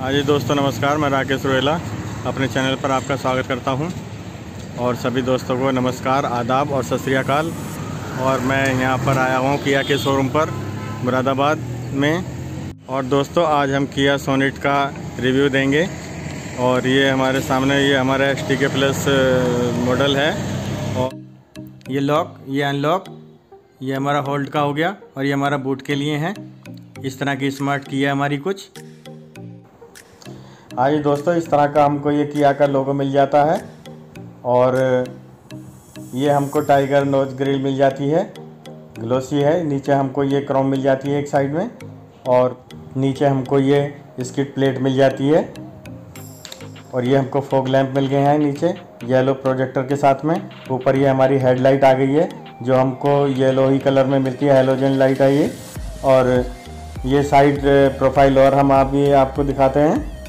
हाँ जी दोस्तों, नमस्कार, मैं राकेश रोहेला अपने चैनल पर आपका स्वागत करता हूँ। और सभी दोस्तों को नमस्कार, आदाब और सत श्रीकाल और मैं यहाँ पर आया हूँ किया के शोरूम पर, मुरादाबाद में। और दोस्तों, आज हम किया सोनेट का रिव्यू देंगे। और ये हमारे सामने, ये हमारा S T K plus model है। और ये लॉक, ये अनलॉक, ये हमारा होल्ड का हो गया। और ये हमारा बूट के लिए है। इस तरह की स्मार्ट किया हमारी कुछ। जी दोस्तों, इस तरह का हमको ये किया का लोगो मिल जाता है। और ये हमको टाइगर नोज़ ग्रिल मिल जाती है। ग्लोसी है, नीचे हमको ये क्रोम मिल जाती है एक साइड में। और नीचे हमको ये स्किट प्लेट मिल जाती है। और ये हमको फोक लैंप मिल गए हैं नीचे, येलो प्रोजेक्टर के साथ में। ऊपर ये हमारी हेडलाइट आ गई है, जो हमको येलो ही कलर में मिलती है, हेलोजन लाइट है और ये साइड प्रोफ़ाइल और हम अभी आपको दिखाते हैं।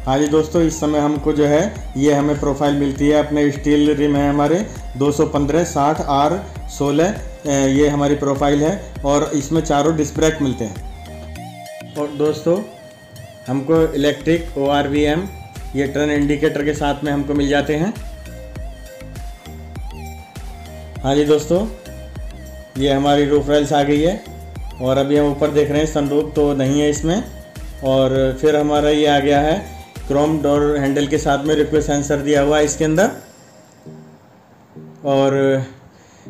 हाँ जी दोस्तों, इस समय हमको जो है, ये हमें प्रोफ़ाइल मिलती है। अपने स्टील रिम है हमारे 215 60 आर 16 ये हमारी प्रोफ़ाइल है और इसमें चारों डिस्क मिलते हैं। और दोस्तों, हमको electric O R V M ये टर्न इंडिकेटर के साथ में हमको मिल जाते हैं। हाँ जी दोस्तों, ये हमारी रूफ रेल्स आ गई है और अभी हम ऊपर देख रहे हैं सनरूफ तो नहीं है इसमें। और फिर हमारा ये आ गया है क्रोम डोर हैंडल के साथ में रिक्वेस्ट सेंसर दिया हुआ है इसके अंदर। और,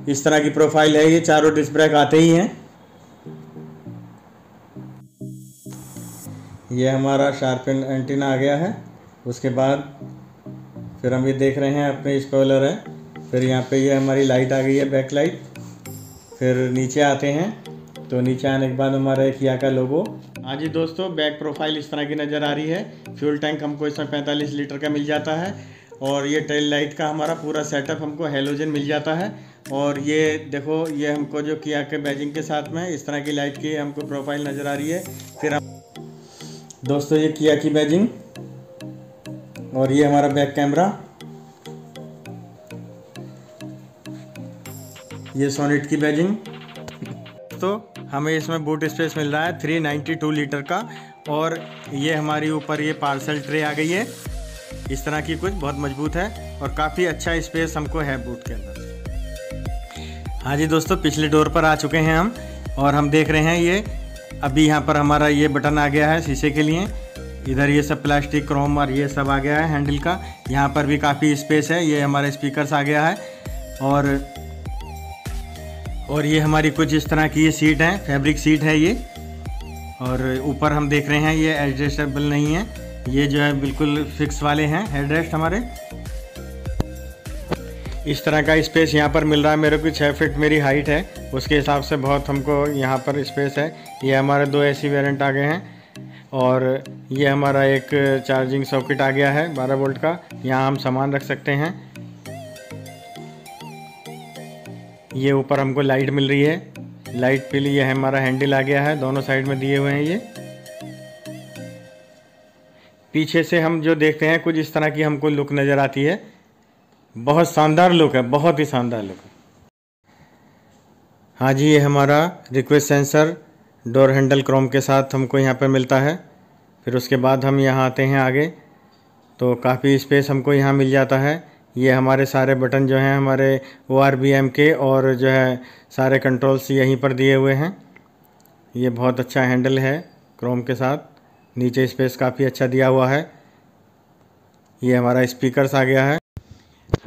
इस तरह की प्रोफ़ाइल है, ये चारों डिस्क ब्रेक आते ही हैं। ये हमारा शार्पन एंटीना आ गया है। उसके बाद, फिर हम ये देख रहे हैं, अपने स्कॉलर है। फिर यहाँ पे ये हमारी लाइट आ गई है बैक लाइट फिर नीचे आते हैं। तो नीचे आने के बाद हमारा एक किया का लोगो हाँ जी दोस्तों, बैक प्रोफ़ाइल इस तरह की नज़र आ रही है। फ्यूल टैंक हमको इसमें 45 लीटर का मिल जाता है और ये टेल लाइट का हमारा पूरा सेटअप हमको हेलोजन मिल जाता है। और ये देखो, ये हमको जो किया के बैजिंग के साथ में इस तरह की लाइट की हमको प्रोफ़ाइल नज़र आ रही है। फिर हम दोस्तों, ये किया की बैजिंग और ये हमारा बैक कैमरा। ये सोनिट की बैजिंग। तो हमें इसमें बूट स्पेस मिल रहा है 392 लीटर का और ये हमारी ऊपर ये पार्सल ट्रे आ गई है। इस तरह की कुछ बहुत मज़बूत है और काफ़ी अच्छा स्पेस हमको है बूट के अंदर। हाँ जी दोस्तों, पिछले डोर पर आ चुके हैं हम और हम देख रहे हैं ये। अभी यहाँ पर हमारा ये बटन आ गया है शीशे के लिए। इधर ये सब प्लास्टिक क्रोम और ये सब आ गया है हैंडल का। यहाँ पर भी काफ़ी स्पेस है, ये हमारे स्पीकर्स आ गया है। और और ये हमारी कुछ इस तरह की ये सीट है फैब्रिक सीट है ये। और ऊपर हम देख रहे हैं, ये एडजस्टेबल नहीं है। ये जो है बिल्कुल फिक्स वाले हैं हेडरेस्ट हमारे। इस तरह का स्पेस यहाँ पर मिल रहा है, मेरे को छः फिट मेरी हाइट है। उसके हिसाब से बहुत हमको यहाँ पर स्पेस है। ये हमारे दो एसी वेरिएंट आ गए हैं। और ये हमारा एक चार्जिंग सॉकेट आ गया है 12 वोल्ट का। यहाँ हम सामान रख सकते हैं। ये ऊपर हमको लाइट मिल रही है। लाइट पे लिए हमारा हैंडल आ गया है। दोनों साइड में दिए हुए हैं ये। पीछे से हम जो देखते हैं, कुछ इस तरह की हमको लुक नज़र आती है। बहुत शानदार लुक है, बहुत ही शानदार लुक है। हाँ जी, ये हमारा request sensor door handle chrome के साथ हमको यहाँ पर मिलता है। फिर उसके बाद हम यहाँ आते हैं आगे तो काफ़ी स्पेस हमको यहाँ मिल जाता है। ये हमारे सारे बटन जो हैं, हमारे ओ आर बी एम के और जो है सारे कंट्रोल्स यहीं पर दिए हुए हैं। ये बहुत अच्छा हैंडल है क्रोम के साथ। नीचे स्पेस काफ़ी अच्छा दिया हुआ है। ये हमारा स्पीकर्स आ गया है।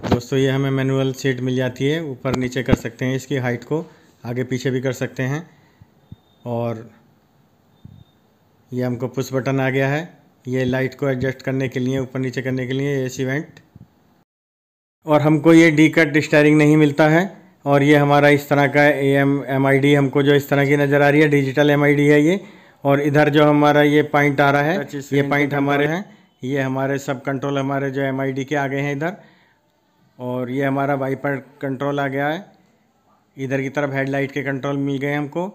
दोस्तों, ये हमें मैनुअल सीट मिल जाती है। ऊपर नीचे कर सकते हैं इसकी हाइट को। आगे पीछे भी कर सकते हैं। और ये हमको पुश बटन आ गया है। ये लाइट को एडजस्ट करने के लिए, ऊपर नीचे करने के लिए एसी वेंट और हमको ये डी कट स्टायरिंग नहीं मिलता है और ये हमारा इस तरह का A M M I D हमको जो इस तरह की नज़र आ रही है डिजिटल एम आई डी है ये। और इधर जो हमारा ये पॉइंट आ रहा है ये पॉइंट हमारे हैं। ये हमारे सब कंट्रोल हमारे जो एम आई डी के आ गए हैं इधर। और ये हमारा वाइपर कंट्रोल आ गया है। इधर की तरफ़ हेडलाइट के कंट्रोल मिल गए हमको।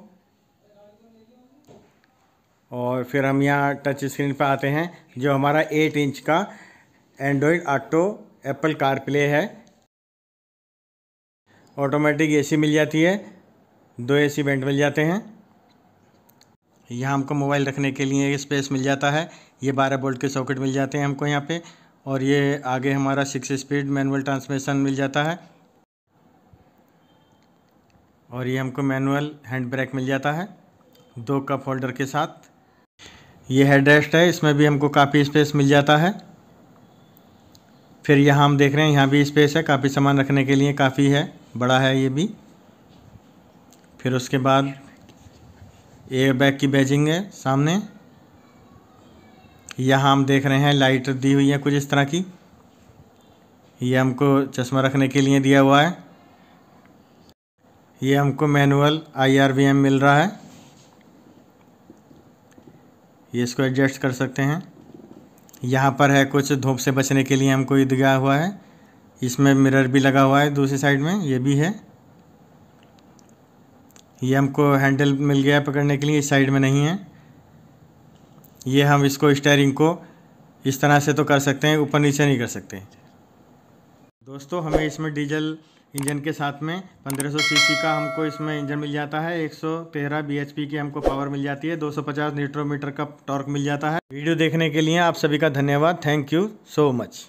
और फिर हम यहाँ टच स्क्रीन पर आते हैं जो हमारा एट इंच का Android Auto Apple CarPlay है ऑटोमेटिक एसी मिल जाती है। दो एसी वेंट मिल जाते हैं। यहाँ हमको मोबाइल रखने के लिए स्पेस मिल जाता है। ये बारह बोल्ट के सॉकेट मिल जाते हैं हमको यहाँ पे। और ये आगे हमारा सिक्स स्पीड मैनुअल ट्रांसमिशन मिल जाता है। और ये हमको मैनुअल हैंड ब्रेक मिल जाता है। दो कप होल्डर के साथ। ये हेड रेस्ट है। इसमें भी हमको काफ़ी स्पेस मिल जाता है। फिर यहाँ हम देख रहे हैं, यहाँ भी स्पेस है, काफ़ी सामान रखने के लिए काफ़ी है, बड़ा है ये भी। फिर उसके बाद एयर बैग की बैजिंग है सामने। यहाँ हम देख रहे हैं लाइट दी हुई है कुछ इस तरह की। ये हमको चश्मा रखने के लिए दिया हुआ है। ये हमको मैनुअल आईआरवीएम मिल रहा है। ये इसको एडजस्ट कर सकते हैं। यहाँ पर है कुछ धूप से बचने के लिए हमको ये दिया हुआ है। इसमें मिरर भी लगा हुआ है दूसरी साइड में, ये भी है। ये हमको हैंडल मिल गया पकड़ने के लिए, इस साइड में नहीं है। ये हम इसको स्टेयरिंग को इस तरह से तो कर सकते हैं, ऊपर नीचे नहीं कर सकते। दोस्तों, हमें इसमें डीजल इंजन के साथ में। 1500 सीसी का हमको इसमें इंजन मिल जाता है। 113 बीएचपी की हमको पावर मिल जाती है। 250 न्यूट्रोमीटर का टॉर्क मिल जाता है। वीडियो देखने के लिए आप सभी का धन्यवाद। Thank you so much